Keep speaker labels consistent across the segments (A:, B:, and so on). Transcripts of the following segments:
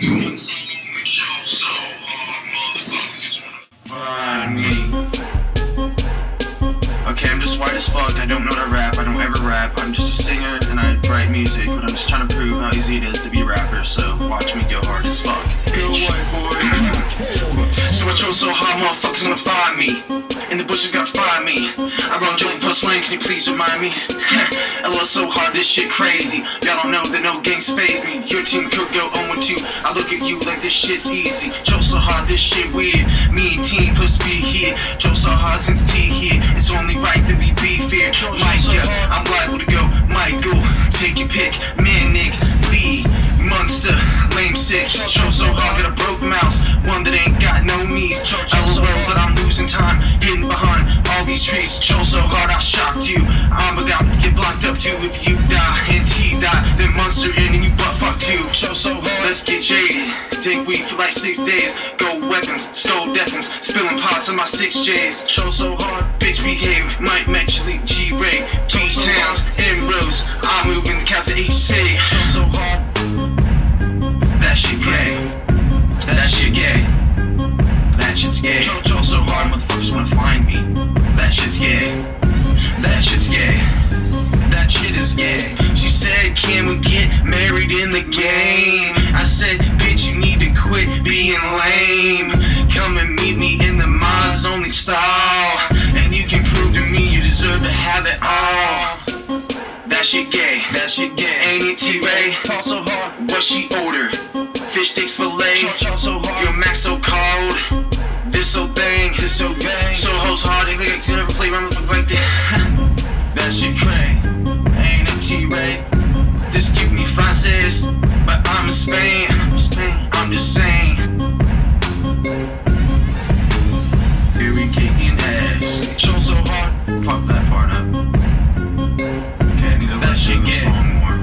A: Okay, I'm just white as fuck. I don't know how to rap. I don't ever rap. I'm just a singer and I write music, but I'm just trying to prove how easy it is to be a rapper. So watch me go hard as fuck. Bitch. so I chose so hard, motherfuckers wanna find me. Can you please remind me? I love so hard, this shit crazy. Y'all don't know that no gang space me. Your team could go 0 2. I look at you like this shit's easy. Joe so hard, this shit weird. Me and team push be here. Joe so hard since T here. It's only right that we be fair. Micah, I'm liable to go. Michael, take your pick. Man, Nick, Lee, MunstR, lame six. Joe so hard, got a broke about to get blocked up too. If you die and T die, then MunstR in and you butt fuck too. Joe so hard, let's get jaded. Take weed for like six days. Go weapons, stole deafens, spilling pots on my six J's. Joe so hard, bitch behave. Mike Metchley, G Ray, two towns, Rose. I'm moving the counts of each city. Joe so hard. That shit gay. That shit gay. That shit's gay. Joe so hard, motherfuckers wanna find me. That shit's gay. That shit is gay. She said, Can we get married in the game? I said, Bitch, you need to quit being lame. Come and meet me in the mods only style. And you can prove to me you deserve to have it all. That shit gay, that shit gay. Ain't it T-Ray? Talk so hard. What she order? Fish sticks fillet. Thing, this so gang. So hoes hard, they think you never play around with like that. that shit cray. Ain't it T-Ray? This cute me Francis, but I'm in Spain. I'm Spain. I'm just saying. Here we kicking ass. Show so hard. Fuck that part up. Okay, I need to that shit gay. Song more.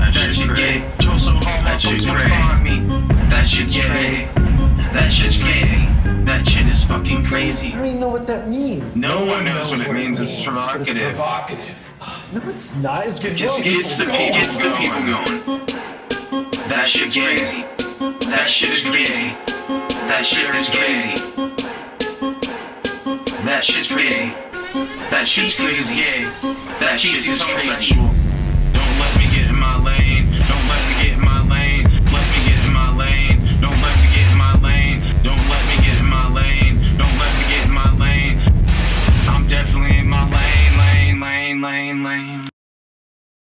A: That, that shit gay. Show so hard. That shit gay. That shit gay. That shit's crazy.
B: I don't even know what that means.
A: No one knows what it means. It's
B: But
A: provocative.
C: Provocative.
B: No, it's not. It's
A: Gets,
B: gross.
A: gets the people, gets the people going. That shit's crazy. That shit is crazy. That shit is crazy. That shit's crazy. That shit's crazy. Gay. That shit is homosexual.